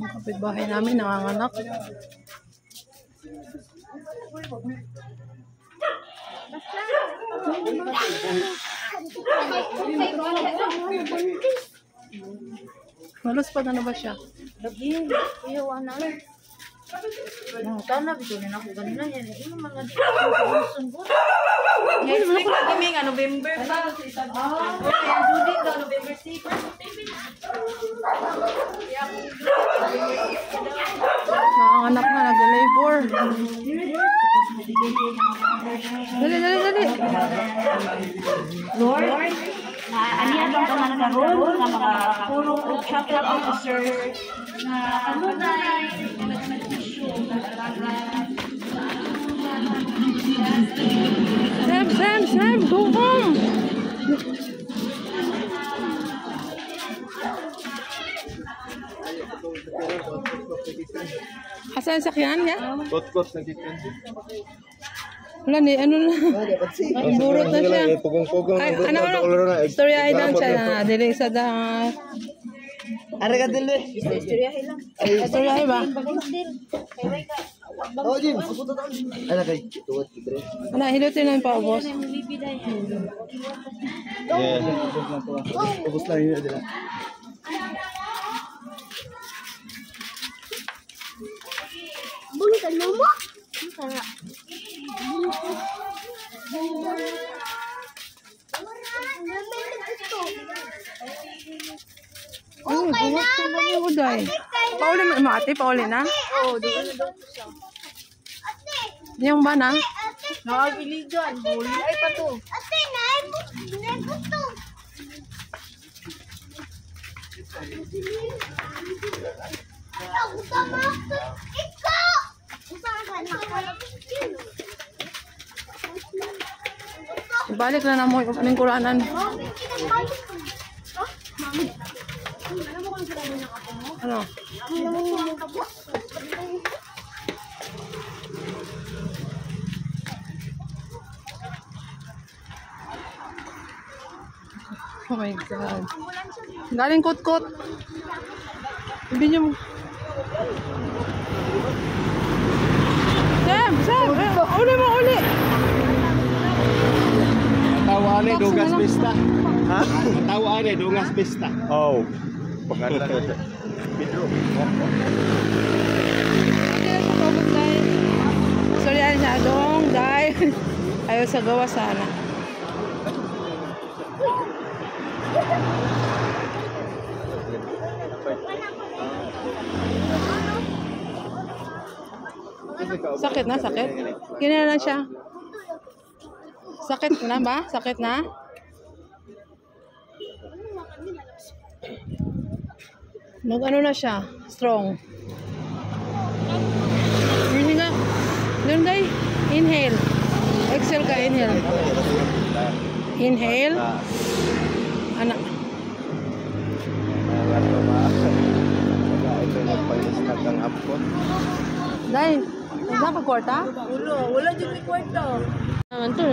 Ang kapitbahay namin nanganganak. Malos pa na ba siya? Lagi, kuya wana. Nang tana bito na ako ganina yan. Ino mga di ako sunggot. Next week na kami nga November. Ah, ang due daw November 6. Nanganganak na, nag-labor. Dali, dali, dali. Lord, na aniya bang ka man karon nga mga puro chapel officer na kanunay nagmatisyo Sam, Sam, Sam, go home. Asan ang sakyan ya? Kot-kot na gikan. Wala ni, ano na. Burot na siya. Pugong-pugong. Ay, ano, ano? Storyahin lang siya na. Dili sa da. Are ka dili. Storyahin ba? Oh, Jim. Ano kay. Ano, hilutin lang pa, boss. Yeah. Ubus lang yun dila. Bungkan mo? Sarap. Oh, buwas ko ba yung uday? Pauli mo, mati, pauli na. Oo, di ka na daw siya. Yung ba na? Nakabiligan, huli ay pa to. Ate, naay mo. Naay mo to. Ikaw, usama ako. Ikaw! Usama ka na. Ibalik na na mo yung lingkuranan. Ano? Oh my God. Galing kot-kot. Sabi niyo. Sam! Sam! Uli mo, Box dugas na lang. pista. Ha? Tawane dugas pista. Oh. Pangalan. Pedro. Sorry, ano siya, dong, dahil ayaw sa gawa sana. Sakit na, sakit. Ganyan na siya. Sakit na ba? Sakit na? Mag ano na siya? Strong. Hindi nga. Doon kay. Inhale. Exhale ka, inhale. Inhale. Anak. Dahil, nagda ka kwarta? Ulo, wala dyan may kwarto. Naman to.